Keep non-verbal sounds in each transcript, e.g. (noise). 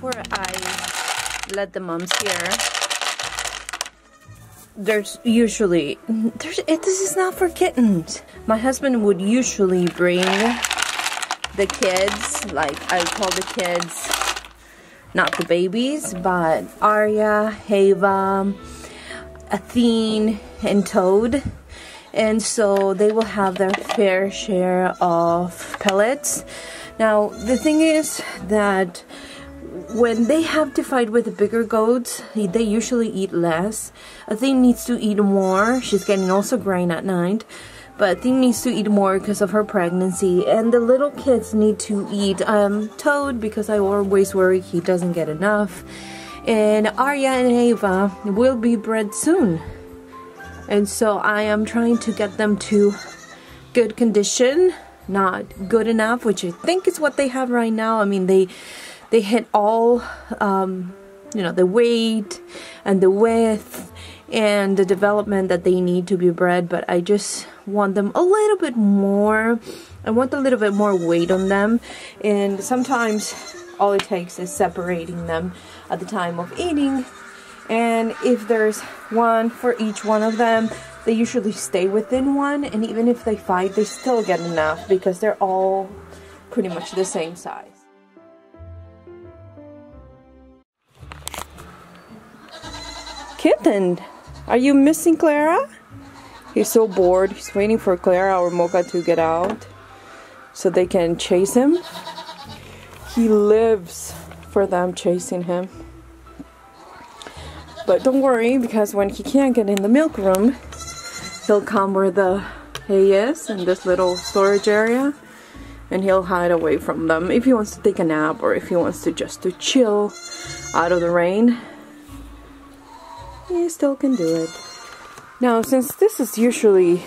before I let the moms hear, there's usually, there's, it, this is not for kittens. My husband would usually bring the kids, like I call the kids, not the babies, but Arya, Heva, Athene, and Toad. And so they will have their fair share of pellets. Now, the thing is that when they have to fight with the bigger goats, they usually eat less. Athene needs to eat more. She's getting also grain at night. But Athene needs to eat more because of her pregnancy. And the little kids need to eat um, Toad because I always worry he doesn't get enough. And Arya and Ava will be bred soon. And so I am trying to get them to good condition. Not good enough, which I think is what they have right now. I mean, they they hit all, um, you know, the weight and the width and the development that they need to be bred. But I just want them a little bit more. I want a little bit more weight on them. And sometimes all it takes is separating them at the time of eating. And if there's one for each one of them, they usually stay within one. And even if they fight, they still get enough because they're all pretty much the same size. Kitten, are you missing Clara? He's so bored. He's waiting for Clara or Mocha to get out so they can chase him. He lives for them chasing him. But don't worry because when he can't get in the milk room, he'll come where the hay is in this little storage area and he'll hide away from them if he wants to take a nap or if he wants to just to chill out of the rain you still can do it. Now, since this is usually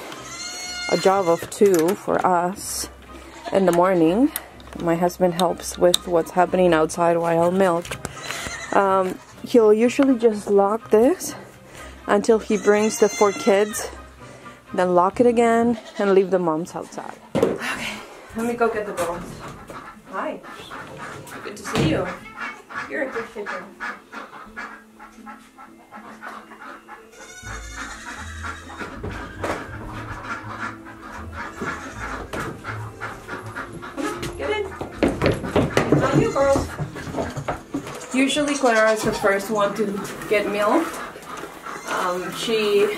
a job of two for us in the morning, my husband helps with what's happening outside while milk. Um, he'll usually just lock this until he brings the four kids, then lock it again and leave the moms outside. Okay, let me go get the girls. Hi, good to see you. You're a good kitten. You girls. Usually Clara is the first one to get milk. Um, she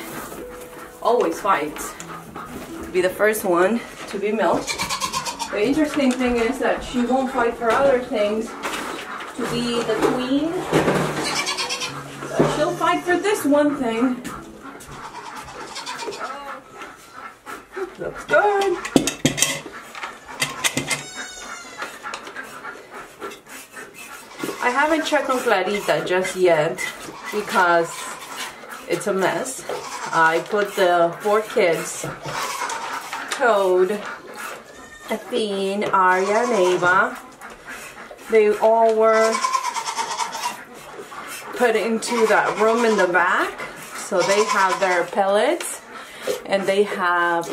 always fights to be the first one to be milked. The interesting thing is that she won't fight for other things to be the queen. She'll fight for this one thing. Looks good. I haven't checked on Clarita just yet because it's a mess. I put the four kids, Toad, Athene, Arya, and Ava. They all were put into that room in the back. So they have their pellets and they have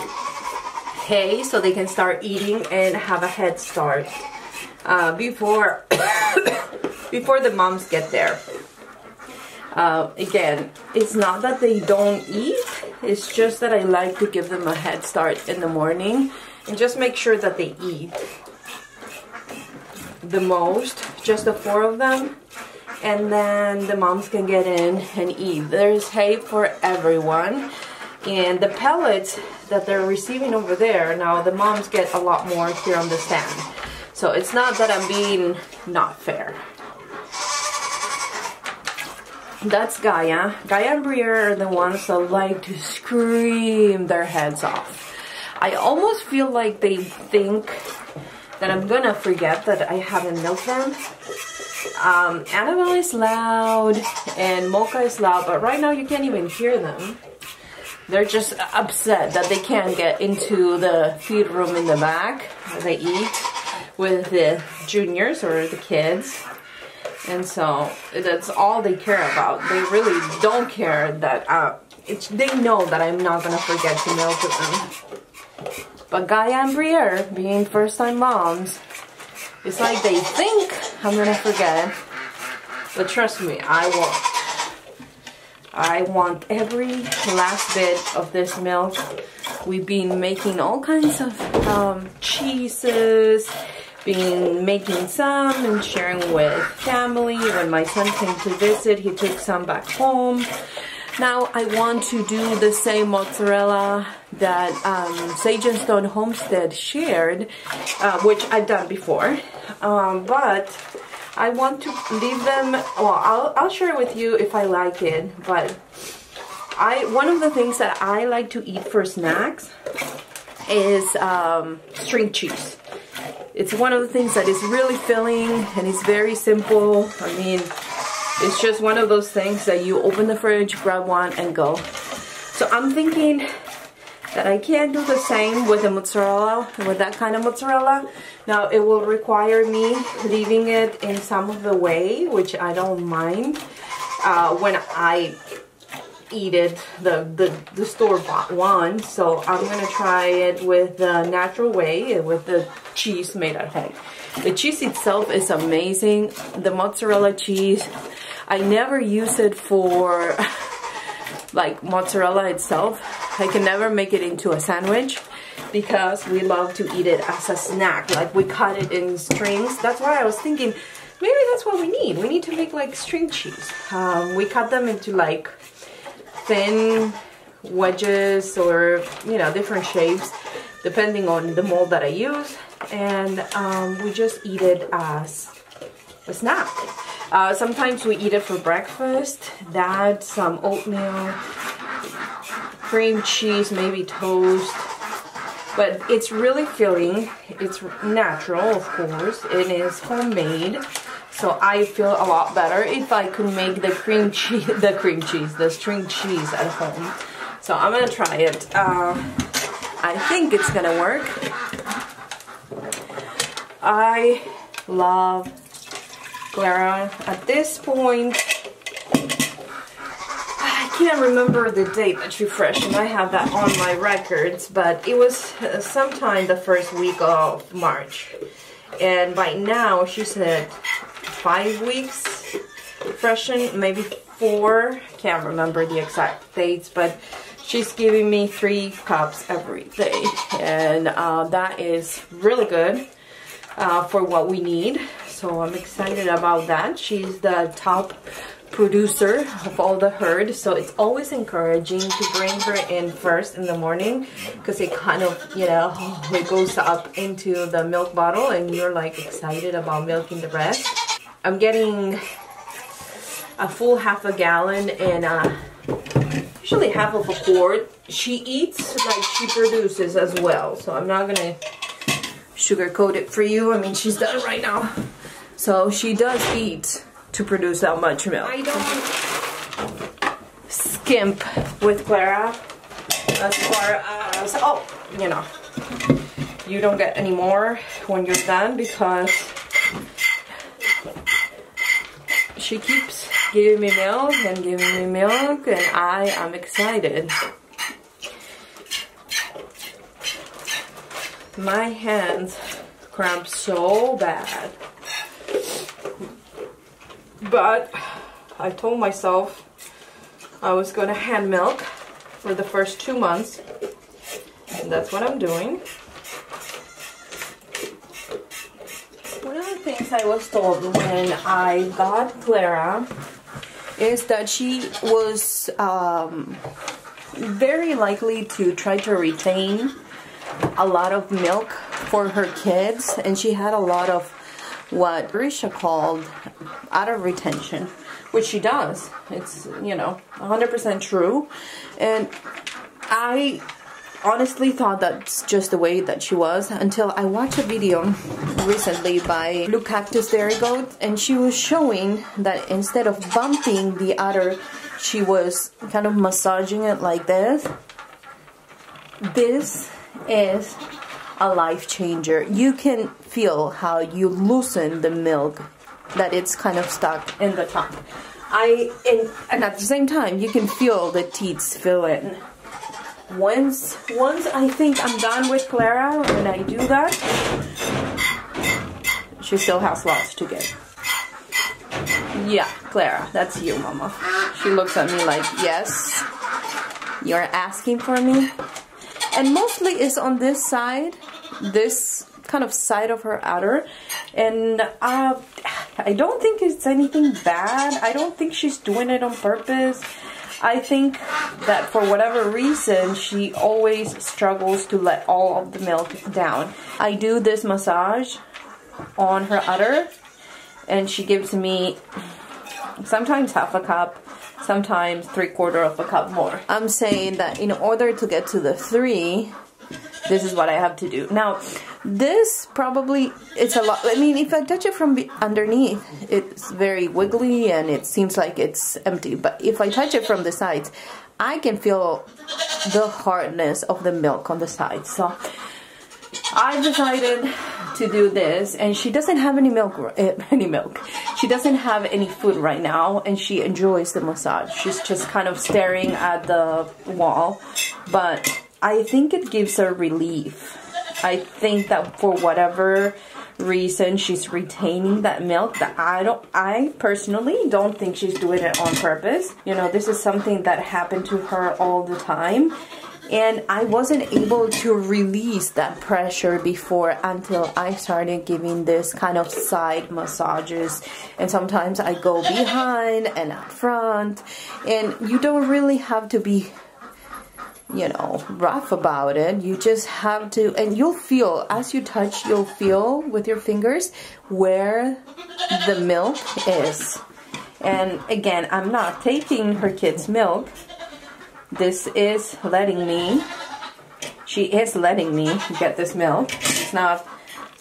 hay so they can start eating and have a head start uh, before before the moms get there. Uh, again, it's not that they don't eat, it's just that I like to give them a head start in the morning and just make sure that they eat the most, just the four of them, and then the moms can get in and eat. There's hay for everyone, and the pellets that they're receiving over there, now the moms get a lot more here on the stand. So it's not that I'm being not fair. That's Gaia. Gaia and Briere are the ones that like to scream their heads off. I almost feel like they think that I'm gonna forget that I haven't milked them. Um, Annabelle is loud and Mocha is loud, but right now you can't even hear them. They're just upset that they can't get into the feed room in the back they eat with the juniors or the kids. And so that's all they care about. They really don't care that uh, they know that I'm not gonna forget to milk them. But Gaia and Briere, being first time moms, it's like they think I'm gonna forget. But trust me, I want I want every last bit of this milk. We've been making all kinds of um, cheeses, been making some and sharing with family. When my son came to visit, he took some back home. Now I want to do the same mozzarella that um, Sage and Stone Homestead shared, uh, which I've done before. Um, but I want to leave them, well, I'll, I'll share with you if I like it, but I one of the things that I like to eat for snacks is um, string cheese. It's one of the things that is really filling and it's very simple. I mean, it's just one of those things that you open the fridge, grab one and go. So I'm thinking that I can do the same with the mozzarella, with that kind of mozzarella. Now it will require me leaving it in some of the whey, which I don't mind uh, when I eat it, the, the, the store-bought one. So I'm going to try it with the natural whey, with the cheese made at home. The cheese itself is amazing. The mozzarella cheese, I never use it for (laughs) like mozzarella itself. I can never make it into a sandwich because we love to eat it as a snack. Like we cut it in strings. That's why I was thinking maybe that's what we need. We need to make like string cheese. Um, we cut them into like thin wedges or you know different shapes depending on the mold that I use and um, we just eat it as a snack. Uh, sometimes we eat it for breakfast, that, some oatmeal, cream cheese, maybe toast. But it's really filling. It's natural, of course. It is homemade. So I feel a lot better if I could make the cream cheese, (laughs) the cream cheese, the string cheese at home. So I'm gonna try it. Uh, I think it's gonna work. I love Clara. At this point, I can't remember the date that she freshened. I have that on my records, but it was sometime the first week of March. And by now, she said five weeks freshen, maybe four. Can't remember the exact dates, but she's giving me three cups every day. And uh, that is really good uh, for what we need so I'm excited about that. She's the top producer of all the herd so it's always encouraging to bring her in first in the morning because it kind of you know it goes up into the milk bottle and you're like excited about milking the rest I'm getting a full half a gallon and uh, usually half of a quart. She eats like she produces as well so I'm not gonna sugarcoat it for you. I mean she's done right now. So she does eat to produce that much milk. I don't skimp with Clara. As far as, oh, you know, you don't get any more when you're done because she keeps giving me milk and giving me milk and I am excited. My hands cramp so bad. But I told myself I was going to hand milk for the first two months. And that's what I'm doing. One of the things I was told when I got Clara is that she was um, very likely to try to retain a lot of milk for her kids and she had a lot of what Grisha called udder retention, which she does. It's, you know, 100% true. And I honestly thought that's just the way that she was until I watched a video recently by Blue Cactus Dairy Goat and she was showing that instead of bumping the udder, she was kind of massaging it like this. This is a life changer. You can feel how you loosen the milk that it's kind of stuck in the top. I and, and at the same time you can feel the teats fill in. Once once I think I'm done with Clara when I do that, she still has lots to get. Yeah, Clara, that's you, Mama. She looks at me like, yes, you're asking for me. And mostly it's on this side, this kind of side of her udder. And uh, I don't think it's anything bad. I don't think she's doing it on purpose. I think that for whatever reason, she always struggles to let all of the milk down. I do this massage on her udder and she gives me sometimes half a cup, sometimes three quarter of a cup more. I'm saying that in order to get to the three, this is what I have to do. Now, this probably, it's a lot, I mean, if I touch it from underneath, it's very wiggly and it seems like it's empty. But if I touch it from the sides, I can feel the hardness of the milk on the sides. So I decided to do this and she doesn't have any milk eh, (laughs) any milk she doesn't have any food right now and she enjoys the massage she's just kind of staring at the wall but I think it gives her relief. I think that for whatever reason she's retaining that milk that I don't I personally don't think she's doing it on purpose. You know this is something that happened to her all the time. And I wasn't able to release that pressure before until I started giving this kind of side massages. And sometimes I go behind and up front. And you don't really have to be you know rough about it. You just have to and you'll feel as you touch you'll feel with your fingers where the milk is. And again I'm not taking her kids milk. This is letting me, she is letting me get this milk. She's not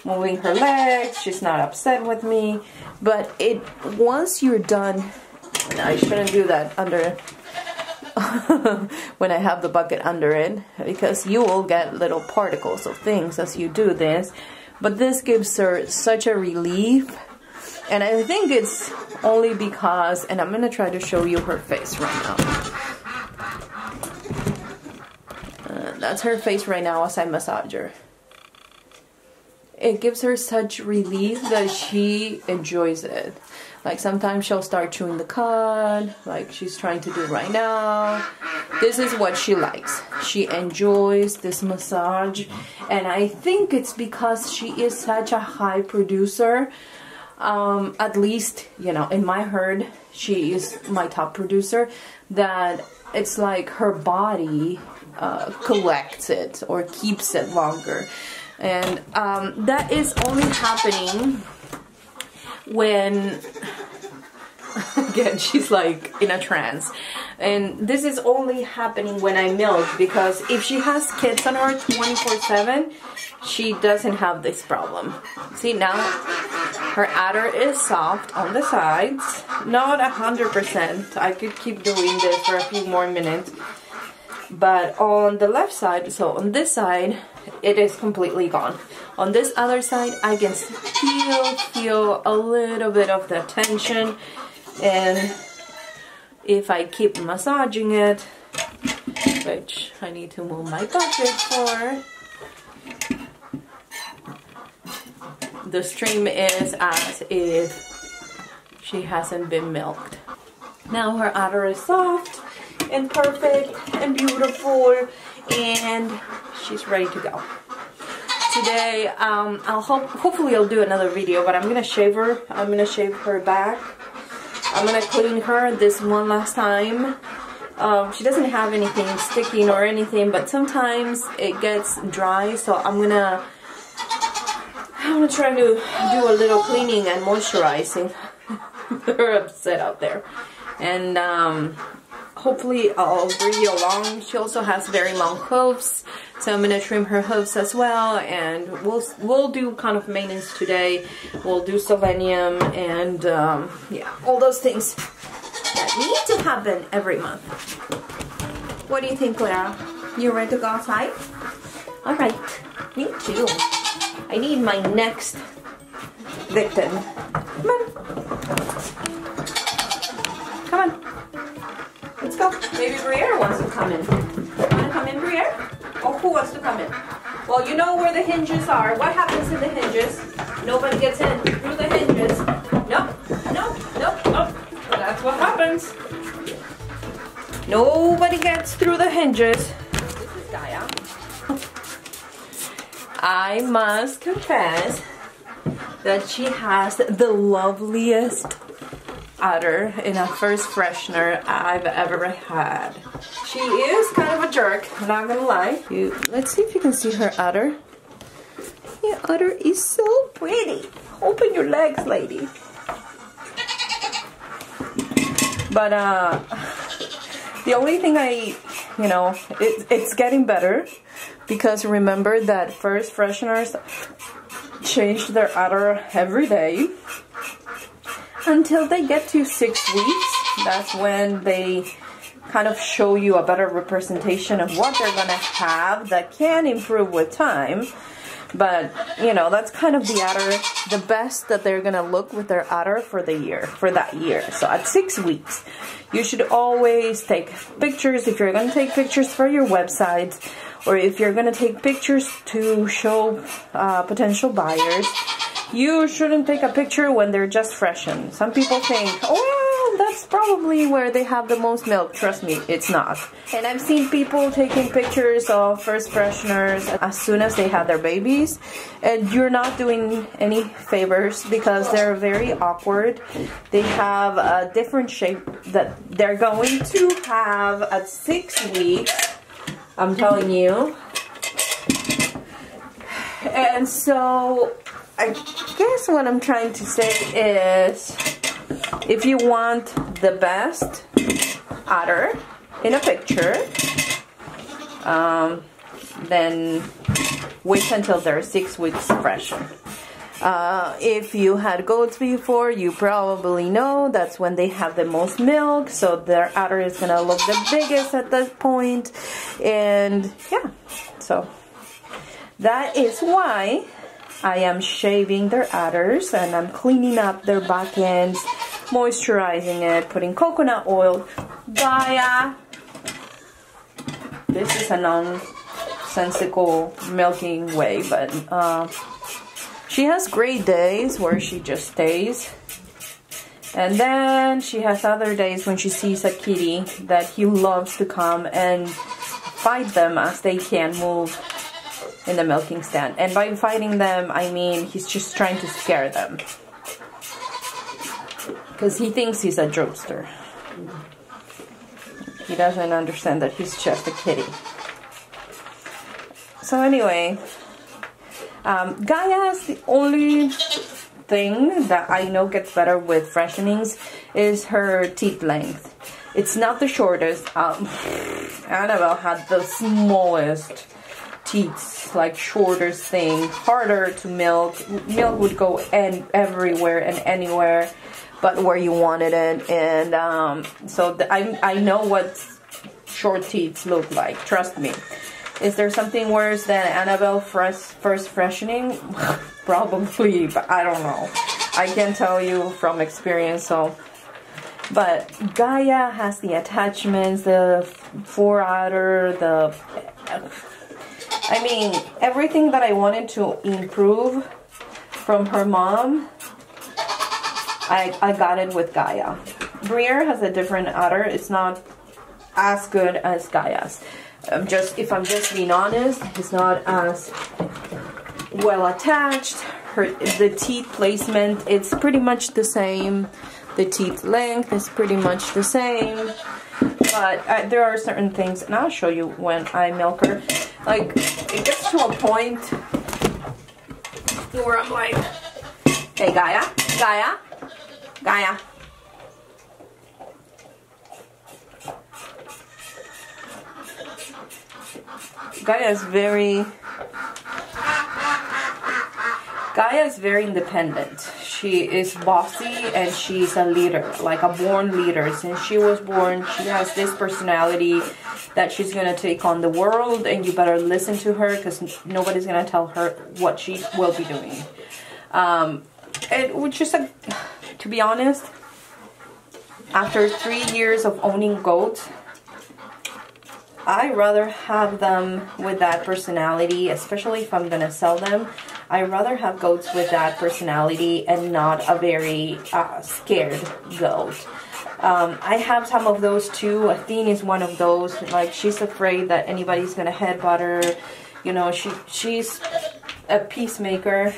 moving her legs, she's not upset with me, but it, once you're done, I shouldn't do that under, (laughs) when I have the bucket under it, because you will get little particles of things as you do this, but this gives her such a relief, and I think it's only because, and I'm going to try to show you her face right now. Uh, that's her face right now as I massage her. It gives her such relief that she enjoys it. Like sometimes she'll start chewing the cud, like she's trying to do right now. This is what she likes. She enjoys this massage. And I think it's because she is such a high producer. Um, at least, you know, in my herd, she is my top producer. That it's like her body uh, collects it or keeps it longer. And um, that is only happening when, again, (laughs) she's like in a trance. And this is only happening when I milk because if she has kids on her 24-7, she doesn't have this problem. See now, her udder is soft on the sides. Not a 100%. I could keep doing this for a few more minutes but on the left side, so on this side, it is completely gone. On this other side, I can still feel a little bit of the tension and if I keep massaging it, which I need to move my bucket for, the stream is as if she hasn't been milked. Now her udder is soft and perfect and beautiful and she's ready to go. Today, um, I'll hope, hopefully I'll do another video, but I'm gonna shave her. I'm gonna shave her back. I'm gonna clean her this one last time. Um, she doesn't have anything sticking or anything, but sometimes it gets dry, so I'm gonna I'm gonna try to do a little cleaning and moisturizing. (laughs) They're upset out there. And um, hopefully I'll bring you along. She also has very long hooves, so I'm gonna trim her hooves as well, and we'll we'll do kind of maintenance today. We'll do selenium and um, yeah, all those things that need to happen every month. What do you think, Clara? You ready to go outside? All right, me too. I need my next victim. Come on. Come on. Let's go. Maybe Briere wants to come in. Want to come in, Briere? Or who wants to come in? Well, you know where the hinges are. What happens in the hinges? Nobody gets in through the hinges. Nope, nope, nope, nope. That's what happens. Nobody gets through the hinges. This is Daya. I must confess that she has the loveliest udder in a first freshener I've ever had. She is kind of a jerk, not gonna lie. You, let's see if you can see her udder. Your udder is so pretty. Open your legs, lady. But uh, the only thing I, you know, it, it's getting better because remember that first fresheners change their udder every day until they get to six weeks. That's when they kind of show you a better representation of what they're gonna have that can improve with time. But, you know, that's kind of the udder, the best that they're gonna look with their udder for the year, for that year. So at six weeks, you should always take pictures if you're gonna take pictures for your website or if you're gonna take pictures to show uh, potential buyers you shouldn't take a picture when they're just freshened. Some people think, oh, that's probably where they have the most milk. Trust me, it's not. And I've seen people taking pictures of first fresheners as soon as they have their babies. And you're not doing any favors because they're very awkward. They have a different shape that they're going to have at six weeks. I'm telling you. And so I guess what I'm trying to say is if you want the best udder in a picture, um, then wait until they're six weeks fresh. Uh, if you had goats before, you probably know that's when they have the most milk, so their udder is gonna look the biggest at that point, and yeah, so that is why I am shaving their udders and I'm cleaning up their back ends, moisturizing it, putting coconut oil. Gaia. This is a nonsensical milking way, but uh, she has great days where she just stays. And then she has other days when she sees a kitty that he loves to come and fight them as they can't move in the milking stand. And by fighting them, I mean he's just trying to scare them. Because he thinks he's a jokester. He doesn't understand that he's just a kitty. So anyway, um, Gaia is the only thing that I know gets better with freshenings is her teat length. It's not the shortest. Um, (laughs) Annabelle had the smallest teats, like shorter thing, harder to milk. Milk would go and everywhere and anywhere, but where you wanted it. And um, so the, I I know what short teats look like. Trust me. Is there something worse than Annabelle first first freshening? (laughs) Probably, but I don't know. I can tell you from experience. So. But Gaia has the attachments, the fore udder, the I mean, everything that I wanted to improve from her mom, I, I got it with Gaia. Briere has a different udder. It's not as good as Gaia's. I'm just, if I'm just being honest, it's not as well attached. Her, the teat placement, it's pretty much the same. The teat length is pretty much the same. But uh, there are certain things, and I'll show you when I milk her. Like, it gets to a point where I'm like, hey, Gaia, Gaia, Gaia. Gaia is very Gaia is very independent. She is bossy and she's a leader, like a born leader. Since she was born, she has this personality that she's going to take on the world and you better listen to her because nobody's going to tell her what she will be doing. Um, it was just, a, to be honest, after three years of owning goats, I rather have them with that personality, especially if I'm going to sell them. I rather have goats with that personality and not a very uh, scared goat. Um, I have some of those too. Athene is one of those. Like she's afraid that anybody's gonna headbutt her. You know, she she's a peacemaker.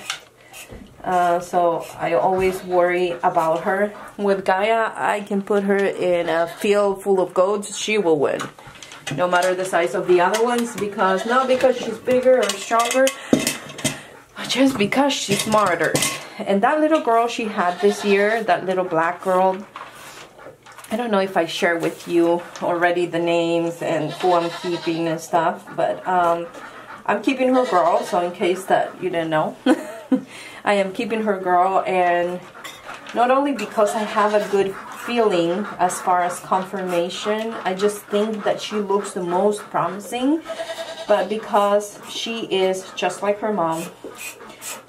Uh, so I always worry about her. With Gaia, I can put her in a field full of goats. She will win. No matter the size of the other ones. Because, not because she's bigger or stronger. Just because she's smarter. And that little girl she had this year, that little black girl, I don't know if I share with you already the names and who I'm keeping and stuff, but um, I'm keeping her girl, so in case that you didn't know, (laughs) I am keeping her girl, and not only because I have a good feeling as far as conformation, I just think that she looks the most promising, but because she is just like her mom.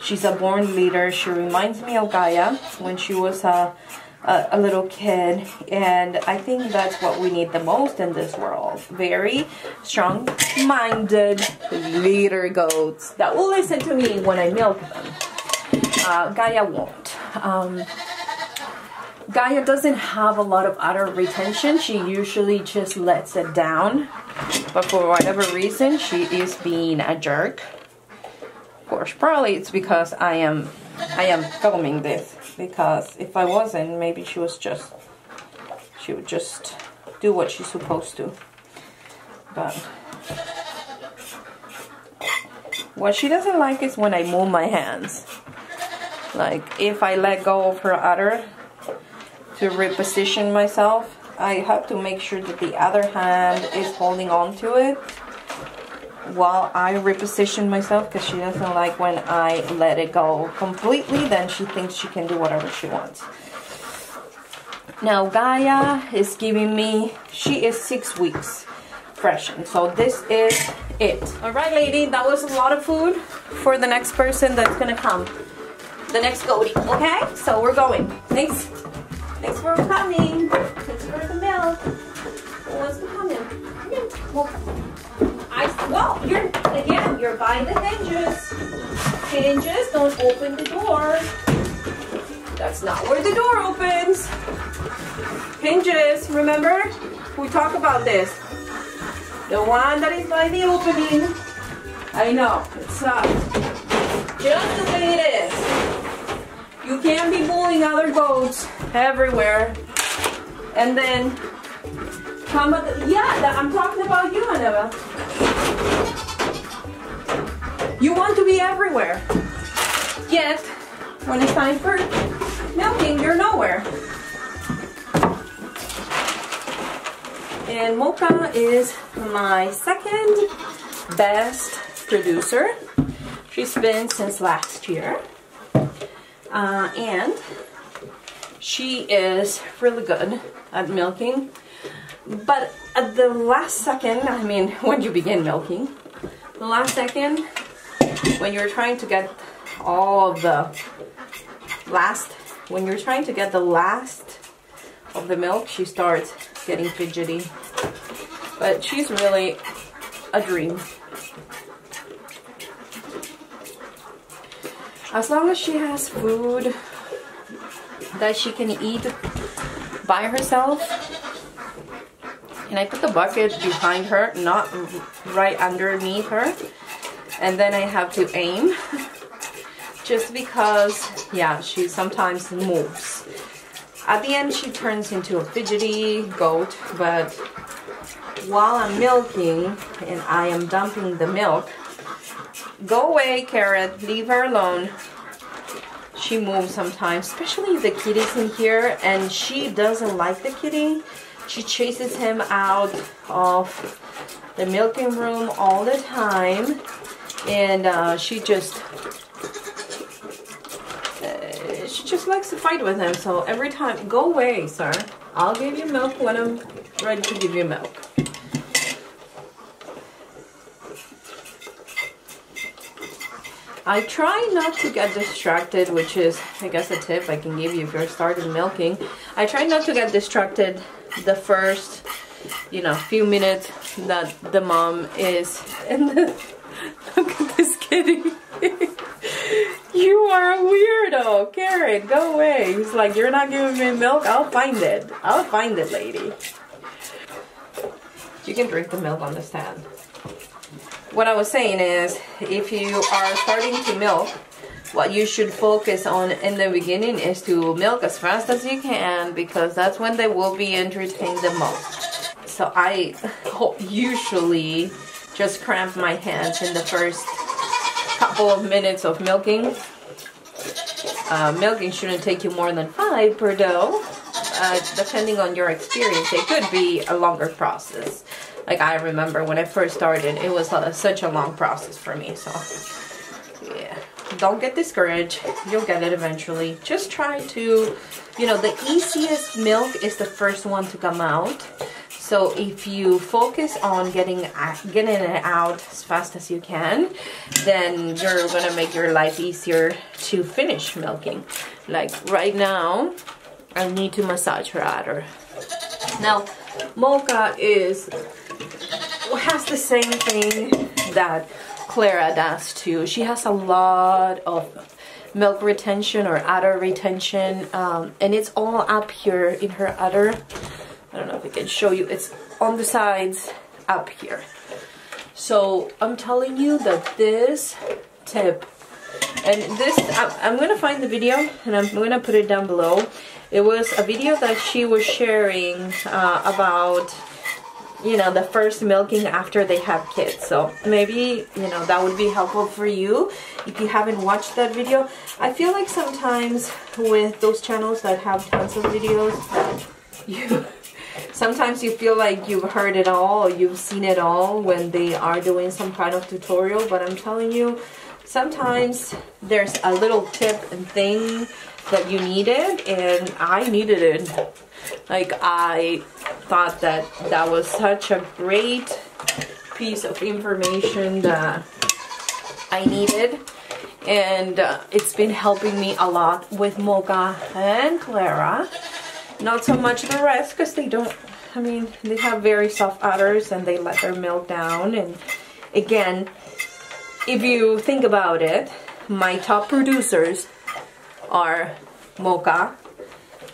She's a born leader. She reminds me of Gaia when she was a a, a, little kid. And I think that's what we need the most in this world. Very strong minded leader goats that will listen to me when I milk them. Uh, Gaia won't. Um, Gaia doesn't have a lot of udder retention. She usually just lets it down. But for whatever reason she is being a jerk course probably it's because I am I am filming this because if I wasn't, maybe she was just, she would just do what she's supposed to. But what she doesn't like is when I move my hands. Like if I let go of her udder to reposition myself, I have to make sure that the other hand is holding on to it while I reposition myself because she doesn't like when I let it go completely then she thinks she can do whatever she wants. Now Gaia is giving me she is six weeks freshen so this is it. All right lady that was a lot of food for the next person that's gonna come. The next goatee okay? So we're going. Thanks. Thanks for coming. Thanks for the milk. Who wants to come in I, well, you're, again, you're by the hinges. Hinges, don't open the door. That's not where the door opens. Hinges, remember? We talk about this. The one that is by the opening. I know, it's uh, just the way it is. You can't be bullying other goats everywhere. And then yeah, I'm talking about you, Annabelle. You want to be everywhere. Yet, when it's time for milking, you're nowhere. And Mocha is my second best producer. She's been since last year. Uh, and she is really good at milking. But at the last second, I mean, (laughs) when you begin milking, the last second, when you're trying to get all of the last, when you're trying to get the last of the milk, she starts getting fidgety. But she's really a dream. As long as she has food that she can eat by herself, and I put the bucket behind her, not right underneath her, and then I have to aim (laughs) just because yeah she sometimes moves. At the end she turns into a fidgety goat but while I'm milking and I am dumping the milk go away carrot. Leave her alone. She moves sometimes especially the kitty's in here and she doesn't like the kitty she chases him out of the milking room all the time and uh, she just uh, she just likes to fight with him. So every time go away sir. I'll give you milk when I'm ready to give you milk. I try not to get distracted which is I guess a tip I can give you if you're starting milking. I try not to get distracted the first you know few minutes that the mom is (laughs) the Look at this kitty. (laughs) You are a weirdo. Karen, go away. He's like, you're not giving me milk? I'll find it. I'll find it, lady. You can drink the milk on the stand. What I was saying is, if you are starting to milk, what you should focus on in the beginning is to milk as fast as you can because that's when they will be entertained the most. So I usually just cramp my hands in the first couple of minutes of milking. Uh, milking shouldn't take you more than five per doe. Uh, depending on your experience, it could be a longer process. Like I remember when I first started, it was uh, such a long process for me. So yeah, don't get discouraged. You'll get it eventually. Just try to, you know, the easiest milk is the first one to come out. So if you focus on getting getting it out as fast as you can, then you're gonna make your life easier to finish milking. Like right now, I need to massage her udder. Now, Mocha is has the same thing that Clara does too. She has a lot of milk retention or udder retention um, and it's all up here in her udder. I don't know if I can show you. It's on the sides up here. So I'm telling you that this tip and this I'm, gonna find the video and I'm gonna put it down below it was a video that she was sharing uh, about you know, the first milking after they have kids. So maybe, you know, that would be helpful for you if you haven't watched that video. I feel like sometimes with those channels that have tons of videos, you (laughs) sometimes you feel like you've heard it all you've seen it all when they are doing some kind of tutorial. But I'm telling you, sometimes there's a little tip and thing that you needed and I needed it. Like I thought that that was such a great piece of information that I needed and uh, it's been helping me a lot with Mocha and Clara. Not so much the rest because they don't, I mean, they have very soft udders and they let their milk down and again, if you think about it, my top producers are Mocha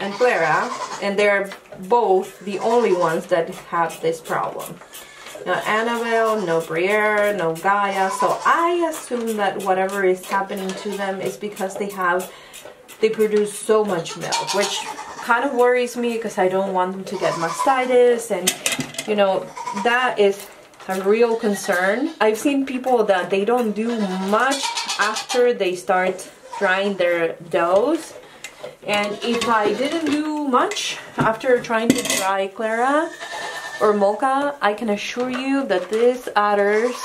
and Clara, and they're both the only ones that have this problem. No Annabelle, no Briere, no Gaia, so I assume that whatever is happening to them is because they have, they produce so much milk, which kind of worries me because I don't want them to get mastitis and, you know, that is a real concern. I've seen people that they don't do much after they start drying their does and if I didn't do much after trying to dry Clara or Mocha, I can assure you that these udders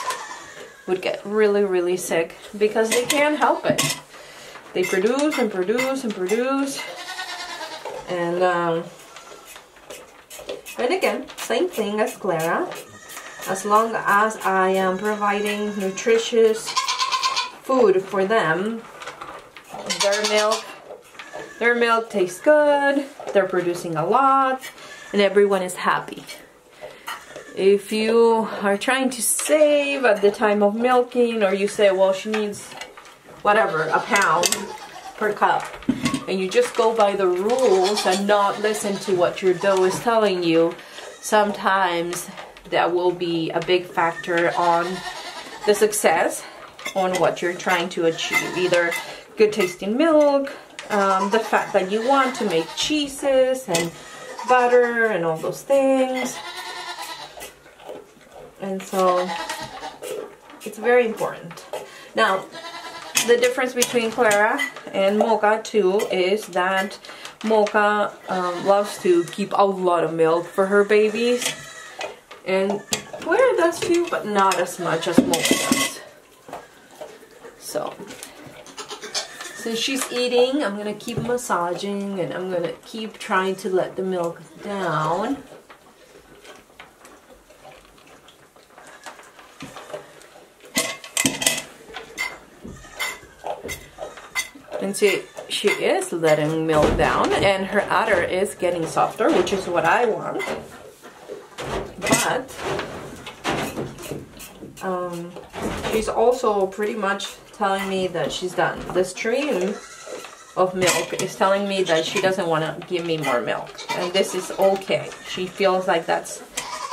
would get really, really sick because they can't help it. They produce and produce and produce. And, um, and again, same thing as Clara. As long as I am providing nutritious food for them, their milk. Their milk tastes good, they're producing a lot, and everyone is happy. If you are trying to save at the time of milking, or you say, well, she needs whatever, a pound per cup, and you just go by the rules and not listen to what your doe is telling you, sometimes that will be a big factor on the success on what you're trying to achieve. Either good tasting milk, um, the fact that you want to make cheeses and butter and all those things. And so it's very important. Now, the difference between Clara and Mocha too is that Mocha um, loves to keep a lot of milk for her babies. And Clara does too, but not as much as Mocha. So, since she's eating, I'm going to keep massaging and I'm going to keep trying to let the milk down. And see, she is letting milk down and her udder is getting softer, which is what I want. But um, she's also pretty much telling me that she's done. The stream of milk is telling me that she doesn't want to give me more milk. And this is okay. She feels like that's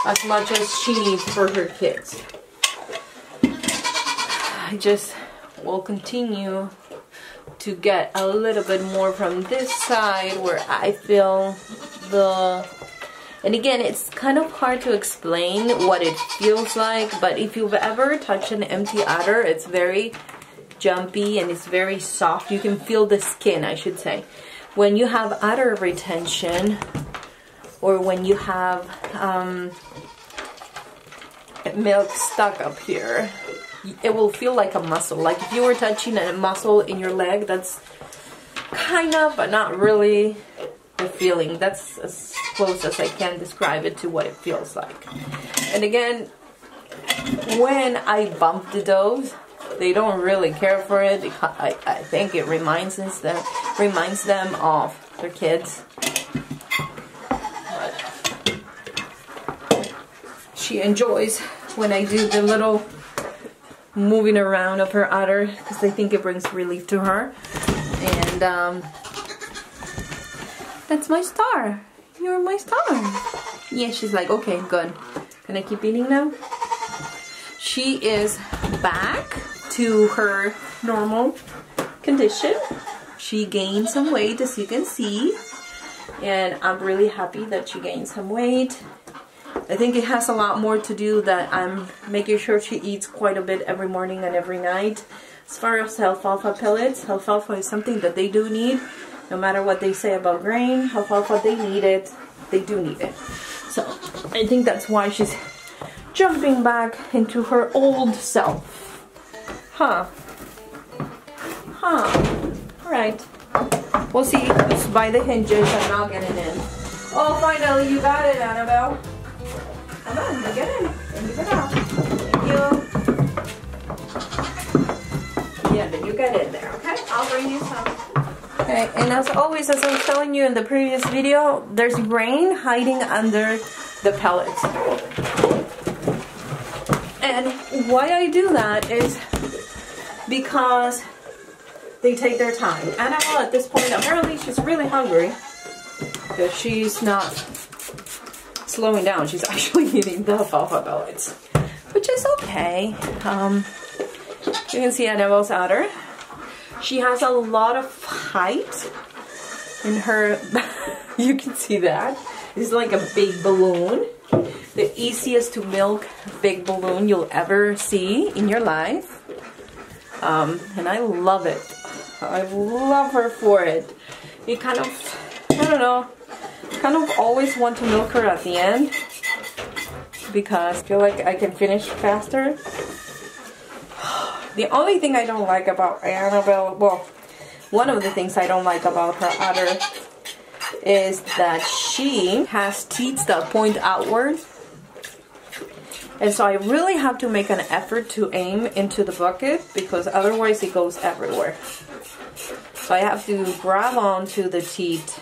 as much as she needs for her kids. I just will continue to get a little bit more from this side where I feel the and again it's kind of hard to explain what it feels like but if you've ever touched an empty udder it's very jumpy and it's very soft you can feel the skin I should say when you have udder retention or when you have um, milk stuck up here it will feel like a muscle. Like if you were touching a muscle in your leg, that's kind of, but not really the feeling. That's as close as I can describe it to what it feels like. And again, when I bump the does, they don't really care for it. I, I think it reminds them, reminds them of their kids. But she enjoys when I do the little moving around of her udder because I think it brings relief to her. And um, that's my star. You're my star. Yeah, she's like, okay, good. Can I keep eating now? She is back to her normal condition. She gained some weight as you can see. And I'm really happy that she gained some weight. I think it has a lot more to do that I'm making sure she eats quite a bit every morning and every night. As far as alfalfa pellets, alfalfa is something that they do need. No matter what they say about grain, alfalfa, they need it. They do need it. So I think that's why she's jumping back into her old self. Huh. Huh. Alright. We'll see. Just by the hinges, I'm not getting in. Oh, finally, you got it, Annabelle. Come on, get in. And you get out. Thank you. Yeah, then you get in there, okay? I'll bring you some. Okay, and as always, as I was telling you in the previous video, there's grain hiding under the pellets. And why I do that is because they take their time. Annabelle at this point, apparently she's really hungry because she's not slowing down. She's (laughs) actually eating the alfalfa pellets, which is okay. Um, you can see Annabelle's udder. She has a lot of height in her, (laughs) you can see that. It's like a big balloon. The easiest to milk big balloon you'll ever see in your life. Um, and I love it. I love her for it. You kind of, I don't know, kind of always want to milk her at the end because I feel like I can finish faster. The only thing I don't like about Annabelle, well, one of the things I don't like about her udder is that she has teats that point outward. And so I really have to make an effort to aim into the bucket because otherwise it goes everywhere. So I have to grab onto the teat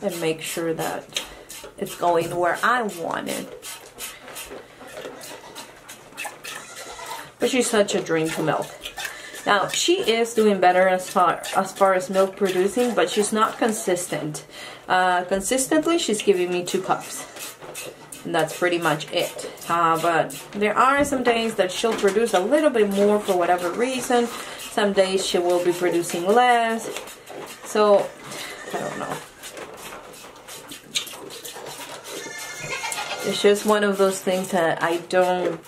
and make sure that it's going where I want it. But she's such a dream to milk. Now, she is doing better as far as, far as milk producing, but she's not consistent. Uh, consistently, she's giving me two cups. And that's pretty much it. Uh, but there are some days that she'll produce a little bit more for whatever reason. Some days she will be producing less. So, I don't know. It's just one of those things that I don't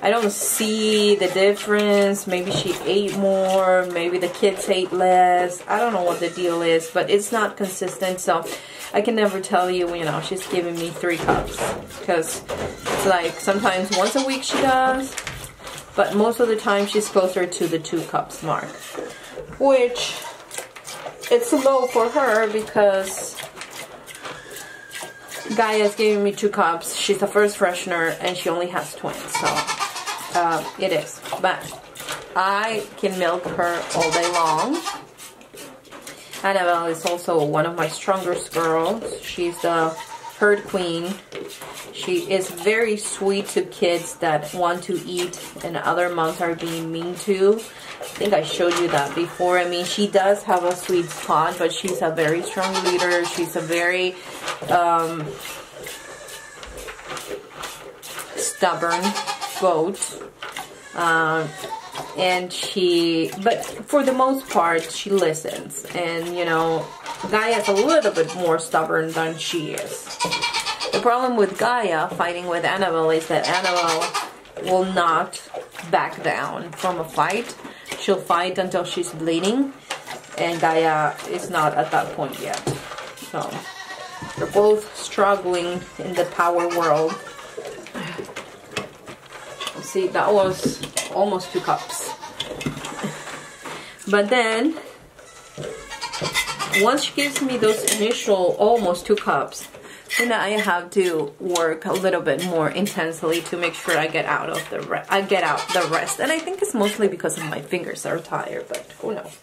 I don't see the difference. Maybe she ate more, maybe the kids ate less. I don't know what the deal is, but it's not consistent. So I can never tell you, you know, she's giving me three cups because it's like sometimes once a week she does, but most of the time she's closer to the two cups mark, which it's low for her because Gaia's giving me two cups. She's the first freshener and she only has twins, so uh, it is. But I can milk her all day long. Annabelle is also one of my strongest girls. She's the herd queen. She is very sweet to kids that want to eat and other moms are being mean to. I think I showed you that before. I mean, she does have a sweet spot, but she's a very strong leader. She's a very um, stubborn goat. Um, and she, but for the most part, she listens. And, you know, Gaia is a little bit more stubborn than she is. The problem with Gaia fighting with Annabelle is that Annabelle will not back down from a fight. She'll fight until she's bleeding, and Gaia is not at that point yet. So, they're both struggling in the power world. See, that was almost two cups. But then, once she gives me those initial almost two cups, then I have to work a little bit more intensely to make sure I get out of the I get out the rest. And I think it's mostly because of my fingers are tired, but who knows.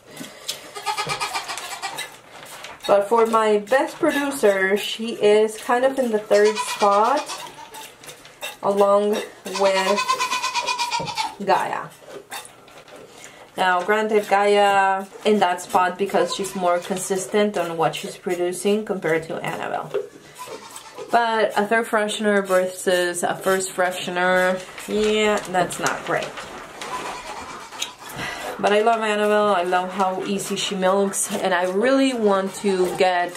But for my best producer, she is kind of in the third spot along with Gaia. Now, granted, Gaia in that spot because she's more consistent on what she's producing compared to Annabelle. But a third freshener versus a first freshener, yeah, that's not great. But I love Annabelle. I love how easy she milks. And I really want to get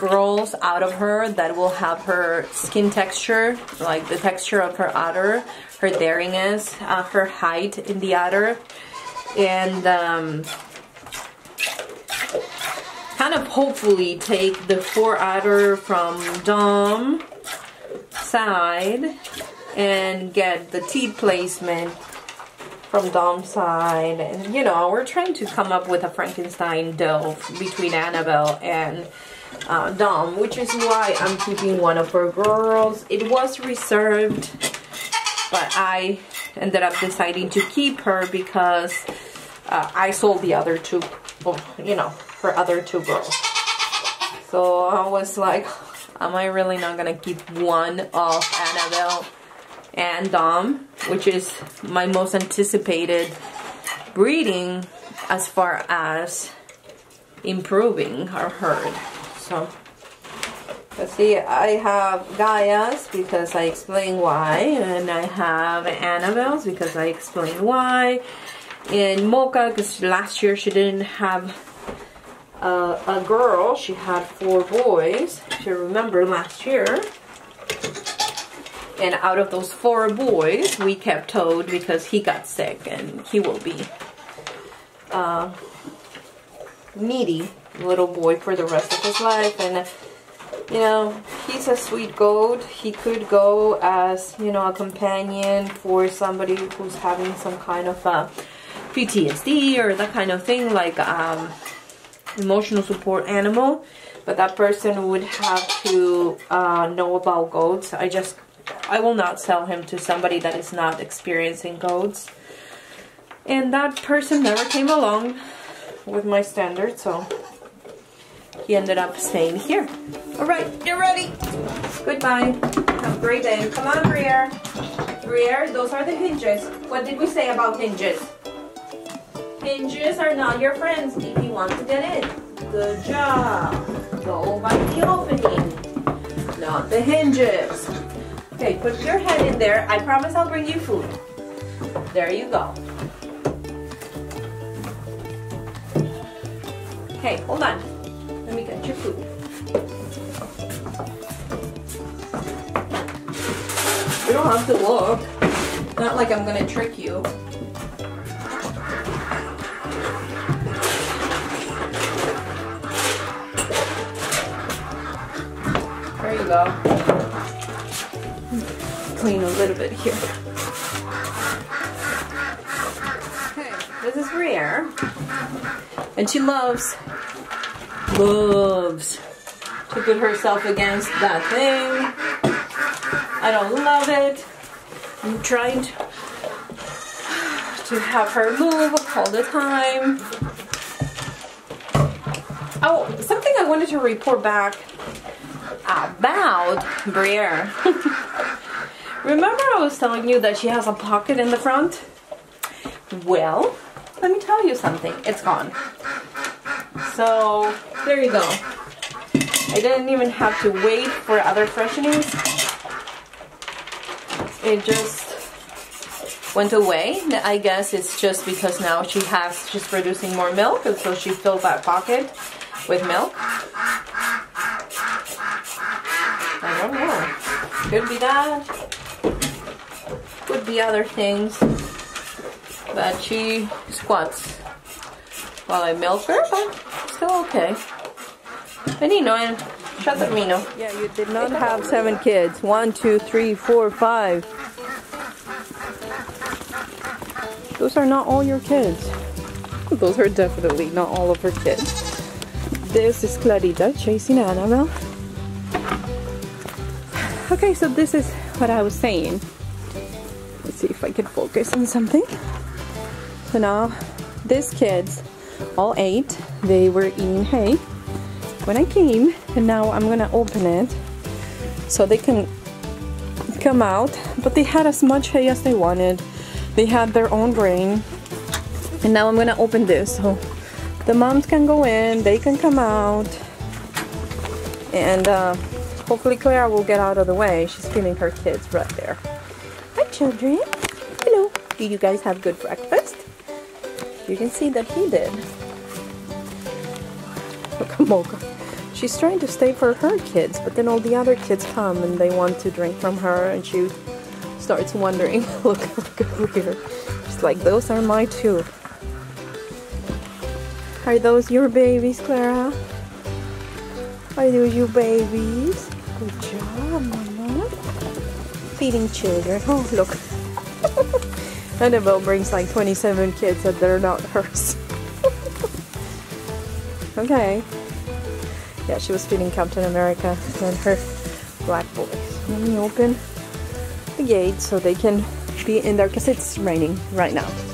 girls out of her that will have her skin texture, like the texture of her udder, her daringness, uh, her height in the udder and um, kind of hopefully take the fore udder from Dom side and get the teat placement from Dom's side. And you know we're trying to come up with a Frankenstein doe between Annabelle and uh, Dom which is why I'm keeping one of her girls. It was reserved but I ended up deciding to keep her because uh, I sold the other two, you know, her other two girls. So I was like, am I really not gonna keep one of Annabelle and Dom, which is my most anticipated breeding as far as improving our herd. So Let's see, I have Gaia's because I explain why, and I have Annabelle's because I explain why, and Mocha because last year she didn't have a, a girl, she had four boys, if you remember last year. And out of those four boys, we kept Toad because he got sick and he will be uh, needy little boy for the rest of his life. And you know, he's a sweet goat. He could go as, you know, a companion for somebody who's having some kind of uh, PTSD or that kind of thing, like um, emotional support animal. But that person would have to uh, know about goats. I just, I will not sell him to somebody that is not experiencing goats. And that person never came along with my standards, so he ended up staying here. All right, you're ready. Goodbye. Have a great day. Come on, Briere. Briere, those are the hinges. What did we say about hinges? Hinges are not your friends if you want to get in. Good job. Go by the opening, not the hinges. Okay, put your head in there. I promise I'll bring you food. There you go. Okay, hold on. Let me get your food. You don't have to look. Not like I'm gonna trick you. There you go. Clean a little bit here. Okay, this is Briere. And she loves loves to put herself against that thing. I don't love it. I'm trying to, to have her move all the time. Oh, something I wanted to report back. about Briere. (laughs) Remember I was telling you that she has a pocket in the front? Well, let me tell you something. It's gone. So, there you go. I didn't even have to wait for other freshenings. It just went away. I guess it's just because now she has, she's producing more milk and so she filled that pocket with milk. I don't know. Could be that. Could be other things. But she squats while I milk her, but still okay. Benino, and shut the Benino. Yeah, you did not have seven kids. One, two, three, four, five. Those are not all your kids. Those are definitely not all of her kids. This is Clarita chasing Annabelle. Okay, so this is what I was saying. See if I can focus on something. So now, these kids, all eight, they were eating hay when I came, and now I'm gonna open it so they can come out. But they had as much hay as they wanted. They had their own grain. And now I'm gonna open this so the moms can go in, they can come out. And uh, hopefully Clara will get out of the way. She's feeding her kids right there. Hi children. Hello. Do you guys have good breakfast? You can see that he did. Look at Mocha. She's trying to stay for her kids, but then all the other kids come and they want to drink from her and she starts wondering, (laughs) look, look over here. She's like, those are my two. Are those your babies, Clara? Are those your babies? Good job, Mama. Feeding children. Oh, look. (laughs) Annabelle brings like 27 kids and they're not hers. (laughs) okay. Yeah, she was feeding Captain America and her black boys. Let me open the gate so they can be in there because it's raining right now.